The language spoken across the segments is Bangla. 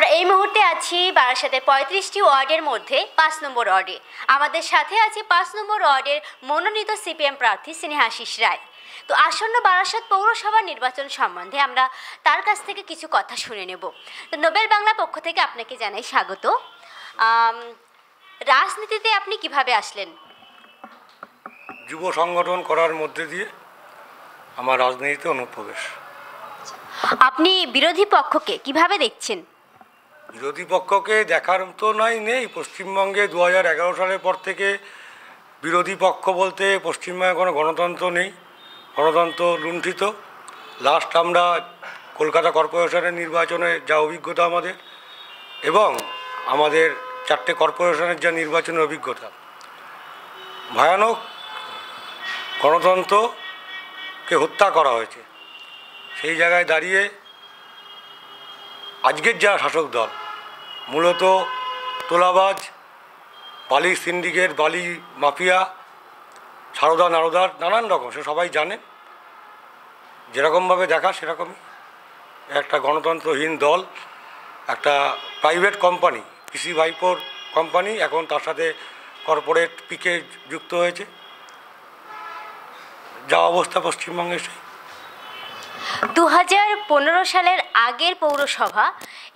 আমরা এই মুহূর্তে আছি বারাসাতের পঁয়ত্রিশটি ওয়ার্ডের মধ্যে পাঁচ নম্বর ওয়ার্ডে। আমাদের সাথে আছে পাঁচ নম্বর ওয়ার্ডের মনোনীত সিপিএম প্রার্থী স্নেহাশিস রায়। তো আসন্ন বারাসাত পৌরসভা নির্বাচন সম্বন্ধে আমরা তার কাছ থেকে কিছু কথা শুনে নেব। তো নোবেল বাংলা পক্ষ থেকে আপনাকে জানাই স্বাগত। রাজনীতিতে আপনি কীভাবে আসলেন? যুব সংগঠন করার মধ্যে দিয়ে আমার রাজনীতিতে অনুপ্রবেশ। আপনি বিরোধী পক্ষকে কীভাবে দেখছেন? বিরোধী পক্ষকে দেখার তো নাই নেই। পশ্চিমবঙ্গে দু হাজার এগারো সালের পর থেকে বিরোধী পক্ষ বলতে পশ্চিমবঙ্গে কোনো গণতন্ত্র নেই, গণতন্ত্র লুণ্ঠিত। লাস্ট আমরা কলকাতা কর্পোরেশনের নির্বাচনে যা অভিজ্ঞতা আমাদের এবং আমাদের চারটে কর্পোরেশনের যা নির্বাচনের অভিজ্ঞতা। ভয়ানক গণতন্ত্রকে হত্যা করা হয়েছে। সেই জায়গায় দাঁড়িয়ে আজকের যা শাসক দল মূলত তোলাবাজ, বালি সিন্ডিকেট, বালি মাফিয়া, সারদা নারদার নানান রকম, সে সবাই জানে। যেরকমভাবে দেখা সেরকমই। একটা গণতন্ত্রহীন দল, একটা প্রাইভেট কোম্পানি পিসি ভাইপোর কোম্পানি এখন তার সাথে কর্পোরেট পিকে যুক্ত হয়েছে। যা অবস্থা পশ্চিমবঙ্গে সেই। দু সালের আগের পৌরসভা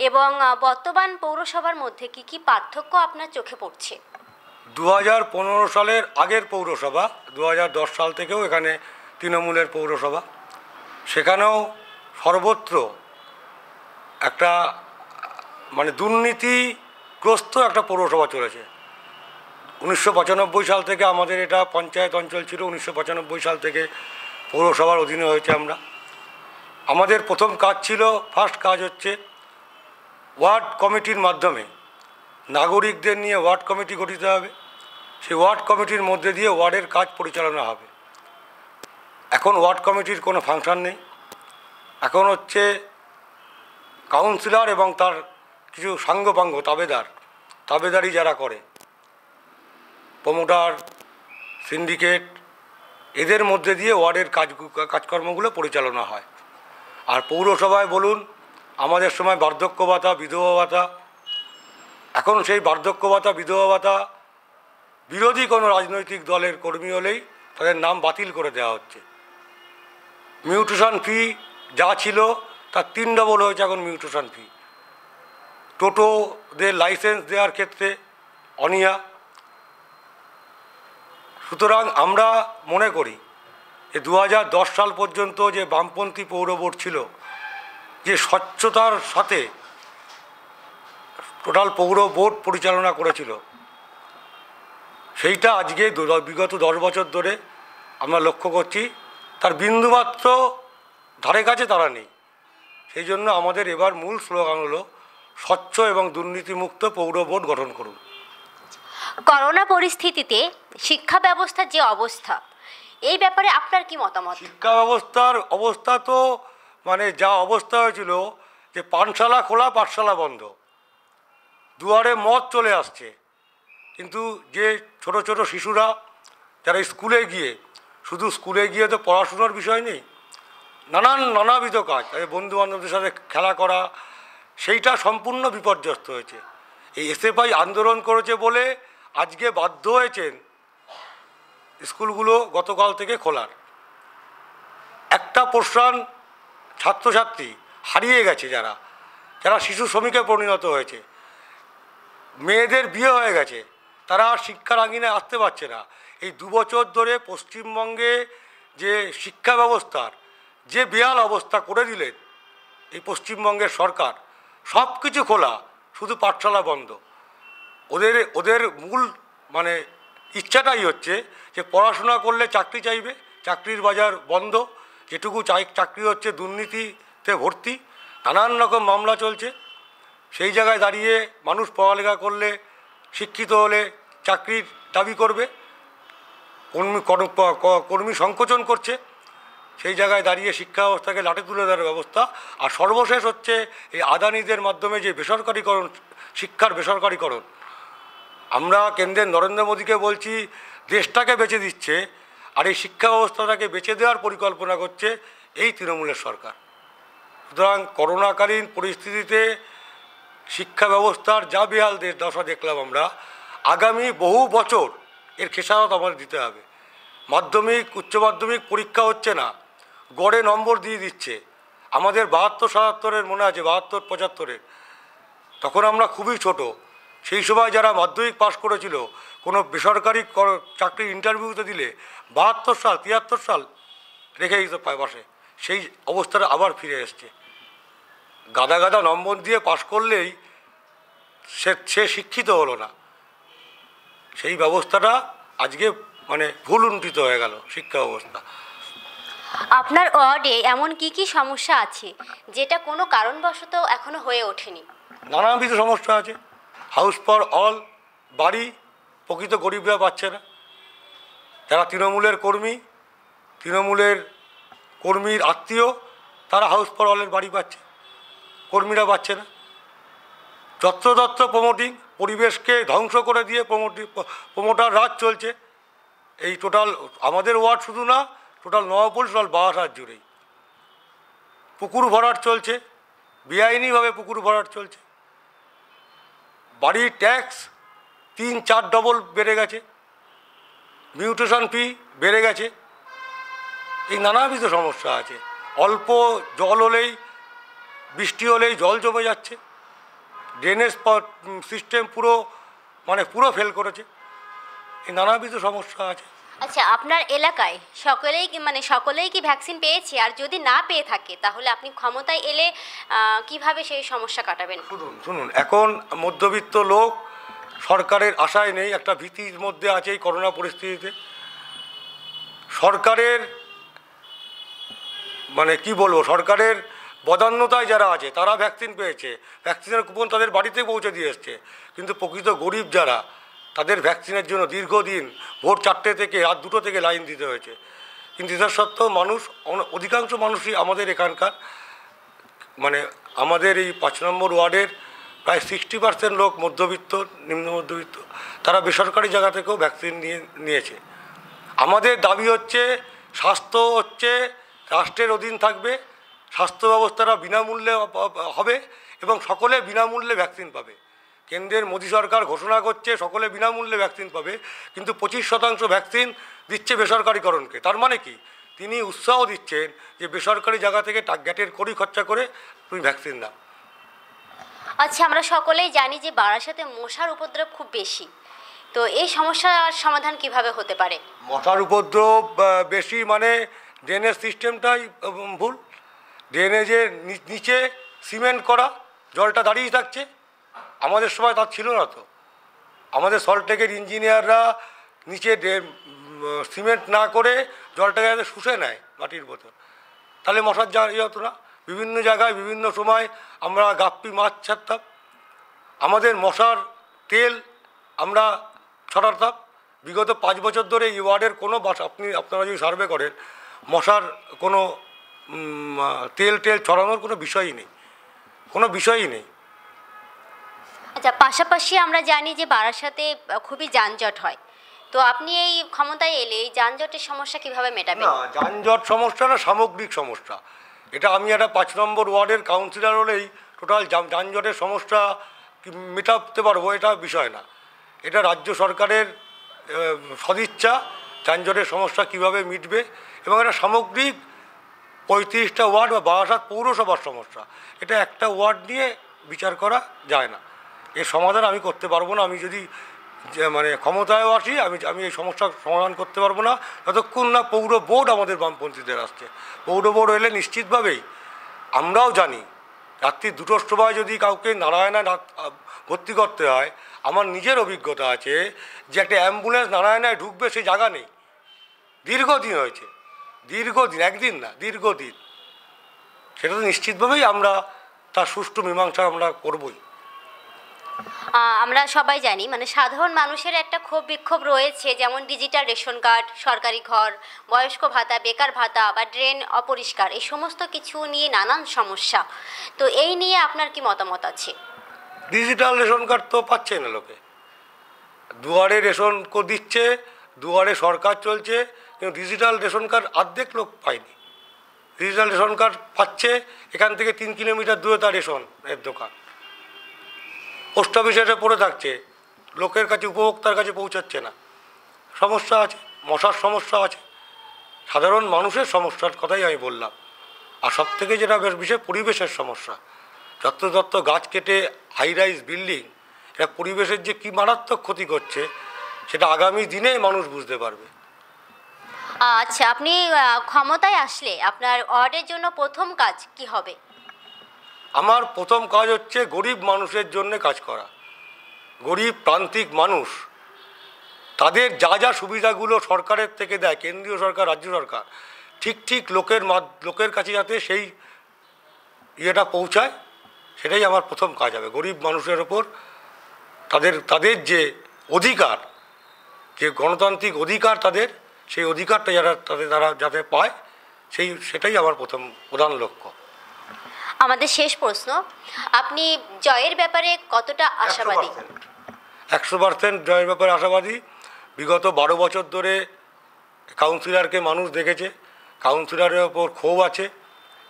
এবং বর্তমান পৌরসভার মধ্যে কি কি পার্থক্য আপনার চোখে পড়ছে? দু হাজার পনেরো সালের আগের পৌরসভা দু হাজার দশ সাল থেকেও এখানে তৃণমূলের পৌরসভা। সেখানেও সর্বত্র একটা মানে দুর্নীতিগ্রস্ত একটা পৌরসভা চলেছে। উনিশশো পঁচানব্বই সাল থেকে আমাদের এটা পঞ্চায়েত অঞ্চল ছিল, উনিশশো পঁচানব্বই সাল থেকে পৌরসভার অধীনে হয়েছে আমরা। আমাদের প্রথম কাজ ছিল ফার্স্ট কাজ হচ্ছে ওয়ার্ড কমিটির মাধ্যমে নাগরিকদের নিয়ে ওয়ার্ড কমিটি গঠিত হবে। সেই ওয়ার্ড কমিটির মধ্যে দিয়ে ওয়ার্ডের কাজ পরিচালনা হবে। এখন ওয়ার্ড কমিটির কোনো ফাংশন নেই। এখন হচ্ছে কাউন্সিলর এবং তার কিছু সাঙ্গপাঙ্গ, তাবেদার, তাবেদারি যারা করে, প্রমোটার, সিন্ডিকেট, এদের মধ্যে দিয়ে ওয়ার্ডের কাজ, কাজকর্মগুলো পরিচালনা হয়। আর পৌরসভায় বলুন, আমাদের সময় বার্ধক্য ভাতা, বিধবা ভাতা, এখন সেই বার্ধক্য ভাতা, বিধবা ভাতা বিরোধী কোনো রাজনৈতিক দলের কর্মী হলেই তাদের নাম বাতিল করে দেওয়া হচ্ছে। মিউটেশন ফি যা ছিল তার তিন ডবল হয়েছে এখন মিউটেশন ফি। টোটোদের লাইসেন্স দেওয়ার ক্ষেত্রে অনিয়া। সুতরাং আমরা মনে করি দু হাজার দশ সাল পর্যন্ত যে বামপন্থী পৌর বোর্ড ছিল, যে স্বচ্ছতার সাথে টোটাল পৌর বোর্ড পরিচালনা করেছিল, সেইটা আজকে বিগত দশ বছর ধরে আমরা লক্ষ্য করছি। তার বিন্দুমাত্র ধারে কাছে তারা নেই। সেই জন্য আমাদের এবার মূল স্লোগান হলো, স্বচ্ছ এবং দুর্নীতিমুক্ত পৌর বোর্ড গঠন করুন। করোনা পরিস্থিতিতে শিক্ষা ব্যবস্থার যে অবস্থা এই ব্যাপারে আপনার কি মতামত? শিক্ষা ব্যবস্থার অবস্থা তো মানে যা অবস্থা হয়েছিল, যে পানশালা খোলা, পাঠশালা বন্ধ। দুয়ারে মদ চলে আসছে। কিন্তু যে ছোট ছোট শিশুরা, যারা স্কুলে গিয়ে, শুধু স্কুলে গিয়ে তো পড়াশুনোর বিষয় নেই, নানান, নানাবিধ কাজ, তাদের বন্ধু বান্ধবদের সাথে খেলা করা, সেইটা সম্পূর্ণ বিপর্যস্ত হয়েছে। এই এসএফআই আন্দোলন করেছে বলে আজকে বাধ্য হয়েছেন স্কুলগুলো গতকাল থেকে খোলার। একটা পোর্শন ছাত্রছাত্রী হারিয়ে গেছে যারা যারা শিশু শ্রমিকে পরিণত হয়েছে। মেয়েদের বিয়ে হয়ে গেছে, তারা আর শিক্ষার আঙিনায় আসতে পারছে না। এই দুবছর ধরে পশ্চিমবঙ্গে যে শিক্ষা ব্যবস্থার, যে বেহাল অবস্থা করে দিলেন এই পশ্চিমবঙ্গের সরকার সব কিছু খোলা, শুধু পাঠশালা বন্ধ। ওদের ওদের মূল মানে ইচ্ছাটাই হচ্ছে যে পড়াশোনা করলে চাকরি চাইবে, চাকরির বাজার বন্ধ, যেটুকু চাই, চাকরি হচ্ছে দুর্নীতিতে ভর্তি, নানান রকম মামলা চলছে। সেই জায়গায় দাঁড়িয়ে মানুষ পড়ালেখা করলে, শিক্ষিত হলে চাকরির দাবি করবে, কর্মী, কর- কর্মী সংকোচন করছে। সেই জায়গায় দাঁড়িয়ে শিক্ষা ব্যবস্থাকে লাঠি তুলে দেওয়ার ব্যবস্থা। আর সর্বশেষ হচ্ছে এই আদানিদের মাধ্যমে যে বেসরকারিকরণ, শিক্ষার বেসরকারিকরণ আমরা কেন্দ্রের নরেন্দ্র মোদীকে বলছি, দেশটাকে বেঁচে দিচ্ছে আর এই শিক্ষা ব্যবস্থাটাকে বেঁচে দেওয়ার পরিকল্পনা করছে এই তৃণমূলের সরকার। সুতরাং করোনাকালীন পরিস্থিতিতে শিক্ষা ব্যবস্থার যা বেহাল দেশ, দশা দেখলাম আমরা, আগামী বহু বছর এর খেসারত আমাদের দিতে হবে। মাধ্যমিক, উচ্চ মাধ্যমিক পরীক্ষা হচ্ছে না, গড়ে নম্বর দিয়ে দিচ্ছে। আমাদের বাহাত্তর সাতাত্তরের মনে আছে, বাহাত্তর পঁচাত্তরের। তখন আমরা খুবই ছোট সেই সময় যারা মাধ্যমিক পাশ করেছিল কোনো বেসরকারি কর- চাকরির ইন্টারভিউতে দিলে বাহাত্তর সাল তিয়াত্তর সাল রেখে দিত পায় পাশে। সেই অবস্থাটা আবার ফিরে এসছে। গাদা গাদা নম্বর দিয়ে পাশ করলেই সে সে শিক্ষিত হলো না। সেই ব্যবস্থাটা আজকে মানে ভুল উন্নীত হয়ে গেল শিক্ষা ব্যবস্থা। আপনার ওয়ার্ডে এমন কি কি সমস্যা আছে যেটা কোনো কারণবশত এখনও হয়ে ওঠেনি? নানাবিধ সমস্যা আছে। হাউস ফর অল বাড়ি, প্রকৃত গরিবরা পাচ্ছে না। যারা তৃণমূলের কর্মী, তৃণমূলের কর্মীর আত্মীয়, তারা হাউস ফর অলের বাড়ি পাচ্ছে। কর্মীরা পাচ্ছে না। যত্রতত্র প্রমোটিং পরিবেশকে ধ্বংস করে দিয়ে প্রমোটি প্রমোটার রাজ চলছে। এই টোটাল আমাদের ওয়ার্ড শুধু না টোটাল নবাবপুর টোটাল বারাসাত জুড়েই। পুকুর ভরাট চলছে। বেআইনিভাবে পুকুর ভরাট চলছে। বাড়ির ট্যাক্স তিন চার ডবল বেড়ে গেছে মিউটেশন ফি বেড়ে গেছে, এই নানাবিধ সমস্যা আছে। অল্প জল হলেই, বৃষ্টি হলেই জল জমে যাচ্ছে ড্রেনেজ সিস্টেম পুরো মানে পুরো ফেল করেছে, এই নানাবিধ সমস্যা আছে। আচ্ছা আপনার এলাকায় সকলেই কি মানে সকলেই কি ভ্যাকসিন পেয়েছে? আর যদি না পেয়ে থাকে, তাহলে আপনি ক্ষমতায় এলে কীভাবে সেই সমস্যা কাটাবেন? শুনুন শুনুন, এখন মধ্যবিত্ত লোক সরকারের আশায় নেই, একটা ভীতির মধ্যে আছে এই করোনা পরিস্থিতিতে। সরকারের মানে কি বলব, সরকারের বদান্যতায় যারা আছে, তারা ভ্যাকসিন পেয়েছে। ভ্যাকসিনের কুপন তাদের বাড়িতে পৌঁছে দিয়ে এসছে। কিন্তু প্রকৃত গরিব যারা ভ্যাকসিনের জন্য দীর্ঘদিন ভোর চারটে থেকে রাত দুটো থেকে লাইন দিতে হয়েছে। কিন্তু এটার সত্ত্বেও মানুষ অধিকাংশ মানুষই আমাদের এখানকার মানে আমাদের এই পাঁচ নম্বর ওয়ার্ডের প্রায় সিক্সটি পার্সেন্ট লোক মধ্যবিত্ত, নিম্ন মধ্যবিত্ত, তারা বেসরকারি জায়গা থেকেও ভ্যাকসিন নিয়ে, নিয়েছে। আমাদের দাবি হচ্ছে, স্বাস্থ্য হচ্ছে, রাষ্ট্রের অধীন থাকবে, স্বাস্থ্য ব্যবস্থাটা বিনামূল্যে হবে এবং সকলে বিনামূল্যে ভ্যাকসিন পাবে। কেন্দ্রের মোদী সরকার ঘোষণা করছে সকলে বিনামূল্যে ভ্যাকসিন পাবে কিন্তু পঁচিশ শতাংশ ভ্যাকসিন দিচ্ছে বেসরকারিকরণকে। তার মানে কি? তিনি উৎসাহ দিচ্ছেন যে বেসরকারি জায়গা থেকে টা- গ্যাটের কড়ি খরচা করে তুমি ভ্যাকসিন দাও আচ্ছা আমরা সকলেই জানি যে বারাসাতে মশার উপদ্রব খুব বেশি। তো এই সমস্যার সমাধান কীভাবে হতে পারে? মশার উপদ্রব বেশি মানে ড্রেনেজ সিস্টেমটাই ভুল। ড্রেনেজের নিচে সিমেন্ট করা জলটা দাঁড়িয়ে থাকছে। আমাদের সময় তা ছিল না তো। আমাদের সল্টটেকের ইঞ্জিনিয়াররা নিচে সিমেন্ট না করে জলটাকে যাতে শুষে নেয় মাটির বোতল। তাহলে মশার যা ইয়ে হতো না। বিভিন্ন জায়গায়, বিভিন্ন সময় আমরা গাপ্পি মাছ ছাড়তাম। আমাদের মশার তেল আমরা ছড়াতাম। বিগত পাঁচ বছর ধরে এই ওয়ার্ডের কোনো বাসা আপনি আপনারা যদি সার্ভে করেন, মশার কোনো তেল টেল ছড়ানোর কোনো বিষয়ই নেই। কোনো বিষয়ই নেই। আচ্ছা পাশাপাশি আমরা জানি যে বারাসাতে খুবই যানজট হয়। তো আপনি এই ক্ষমতায় এলে এই যানজটের সমস্যা কীভাবে মেটাবেন? না, যানজট সমস্যাটা সামগ্রিক সমস্যা। এটা আমি একটা পাঁচ নম্বর ওয়ার্ডের কাউন্সিলর হলেই টোটাল যানজটের সমস্যা মেটাতে পারব এটা বিষয় না। এটা রাজ্য সরকারের সদিচ্ছা যানজটের সমস্যা কীভাবে মিটবে এবং এটা সামগ্রিক পঁয়ত্রিশটা ওয়ার্ড বা বারাসাত পৌরসভার সমস্যা। এটা একটা ওয়ার্ড নিয়ে বিচার করা যায় না। এর সমাধান আমি করতে পারব না, আমি যদি মানে ক্ষমতায়ও আসি, আমি আমি এই সমস্যার সমাধান করতে পারব না। যতক্ষণ না পৌর বোর্ড আমাদের বামপন্থীদের আসছে। পৌর বোর্ড এলে নিশ্চিতভাবেই আমরাও জানি, রাত্রি দুটোর সময় যদি কাউকে নারায়ণা ভর্তি করতে হয়, আমার নিজের অভিজ্ঞতা আছে যে একটা অ্যাম্বুলেন্স নারায়ণায় ঢুকবে, সে জায়গা নেই। দীর্ঘদিন হয়েছে। দীর্ঘদিন, একদিন না, দীর্ঘদিন। সেটা তো নিশ্চিতভাবেই আমরা তার সুষ্ঠু মীমাংসা আমরা করবই। আমরা সবাই জানি মানে সাধারণ মানুষের একটা ক্ষোভ বিক্ষোভ রয়েছে, যেমন ডিজিটাল রেশন কার্ড, সরকারি ঘর, বয়স্ক ভাতা, বেকার ভাতা বা ড্রেন অপরিষ্কার, এই সমস্ত কিছু নিয়ে নানান সমস্যা। তো এই নিয়ে আপনার কি মতামত আছে? ডিজিটাল রেশন কার্ড তো পাচ্ছে না লোকে। দুয়ারে রেশন কো- দিচ্ছে, দুয়ারে সরকার চলছে, কিন্তু ডিজিটাল রেশন কার্ড অর্ধেক লোক পায়নি। ডিজিটাল রেশন কার্ড পাচ্ছে, এখান থেকে তিন কিলোমিটার দূরে তার রেশন, এর দোকান। পোস্ট অফিসে পড়ে থাকছে, লোকের কাছে, উপভোক্তার কাছে পৌঁছাচ্ছে না। সমস্যা আছে, মশার সমস্যা আছে। সাধারণ মানুষের সমস্যার কথাই আমি বললাম। আর সব থেকে যেটা বেশ বিশেষ, পরিবেশের সমস্যা। যত্রতত্র গাছ কেটে হাই রাইজ বিল্ডিং এটা পরিবেশের যে কী মারাত্মক ক্ষতি করছে, সেটা আগামী দিনে মানুষ বুঝতে পারবে। আচ্ছা আপনি ক্ষমতায় আসলে আপনার ওয়ার্ডের জন্য প্রথম কাজ কি হবে? আমার প্রথম কাজ হচ্ছে গরিব মানুষের জন্য কাজ করা। গরিব প্রান্তিক মানুষ, তাদের যা যা সুবিধাগুলো সরকারের থেকে দেয়, কেন্দ্রীয় সরকার, রাজ্য সরকার, ঠিক ঠিক লোকের লোকের কাছে যাতে সেই ইয়েটা পৌঁছায়, সেটাই আমার প্রথম কাজ হবে। গরিব মানুষের ওপর তাদের তাদের যে অধিকার, যে গণতান্ত্রিক অধিকার তাদের, সেই অধিকারটা যারা, তাদের, তারা যাতে পায়, সেই, সেটাই আমার প্রথম প্রধান লক্ষ্য। আমাদের শেষ প্রশ্ন, আপনি জয়ের ব্যাপারে কতটা আশাবাদী? একশো পার্সেন্ট। জয়ের ব্যাপারে আশাবাদী। বিগত বারো বছর ধরে কাউন্সিলরকে মানুষ দেখেছে কাউন্সিলরের ওপর ক্ষোভ আছে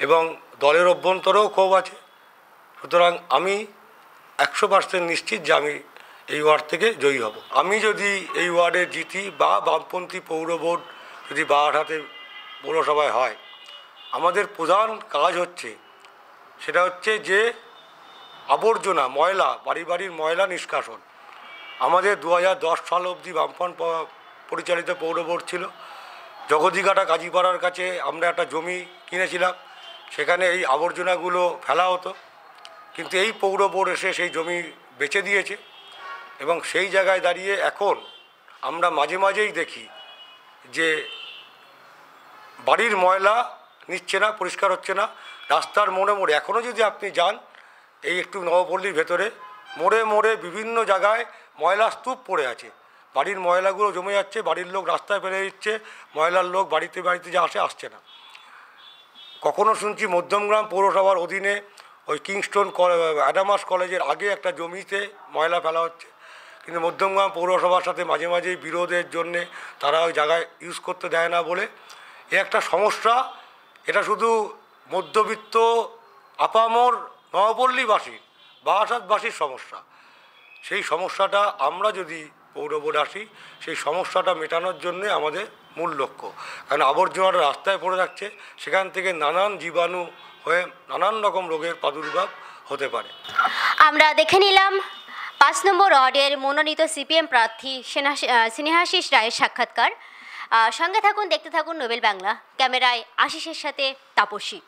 এবং দলের অভ্যন্তরেও ক্ষোভ আছে। সুতরাং আমি একশো পার্সেন্ট নিশ্চিত যে আমি এই ওয়ার্ড থেকে জয়ী হব। আমি যদি এই ওয়ার্ডে জিতি বা বামপন্থী পৌর বোর্ড যদি বারহাটে পৌরসভায় হয়, আমাদের প্রধান কাজ হচ্ছে সেটা হচ্ছে যে আবর্জনা, ময়লা বাড়ি বাড়ির ময়লা নিষ্কাশন। আমাদের দু হাজার দশ সাল অবধি বামফ্রন্ট প- পরিচালিত পৌর বোর্ড ছিল। জগদিঘাটা কাজীপাড়ার কাছে আমরা একটা জমি কিনেছিলাম। সেখানে এই আবর্জনাগুলো ফেলা হতো। কিন্তু এই পৌর বোর্ড এসে সেই জমি বেচে দিয়েছে এবং সেই জায়গায় দাঁড়িয়ে এখন আমরা মাঝে মাঝেই দেখি যে বাড়ির ময়লা নিচ্ছে না, পরিষ্কার হচ্ছে না। রাস্তার মোড়ে মোড়ে এখনও যদি আপনি যান, এই একটু নবপল্লীর ভেতরে, মোড়ে মোড়ে বিভিন্ন জায়গায় ময়লা স্তূপ পড়ে আছে। বাড়ির ময়লাগুলো জমে যাচ্ছে, বাড়ির লোক রাস্তায় ফেলে দিচ্ছে, ময়লার লোক বাড়িতে বাড়িতে যে আসে, আসছে না। কখনো শুনছি মধ্যমগ্রাম পৌরসভার অধীনে ওই কিংস্টোন অ্যাডামাস কলেজের আগে একটা জমিতে ময়লা ফেলা হচ্ছে। কিন্তু মধ্যমগ্রাম পৌরসভার সাথে মাঝে মাঝেই বিরোধের জন্যে তারা ওই জায়গায় ইউজ করতে দেয় না বলে। এ একটা সমস্যা, এটা শুধু মধ্যবিত্ত, আপামর নবপল্লীবাসীর বারাসাতবাসীর সমস্যা। সেই সমস্যাটা আমরা যদি পৌর বোর্ড আসি, সেই সমস্যাটা মেটানোর জন্যে আমাদের মূল লক্ষ্য। কারণ আবর্জনাটা রাস্তায় পড়ে যাচ্ছে সেখান থেকে নানান জীবাণু হয়ে নানান রকম রোগের প্রাদুর্ভাব হতে পারে। আমরা দেখে নিলাম, পাঁচ নম্বর ওয়ার্ডের মনোনীত সিপিএম প্রার্থী স্নেহাশিস রায়ের সাক্ষাৎকার। সঙ্গে থাকুন, দেখতে থাকুন নোবেল বাংলা। ক্যামেরায় আশিসের সাথে তাপসী।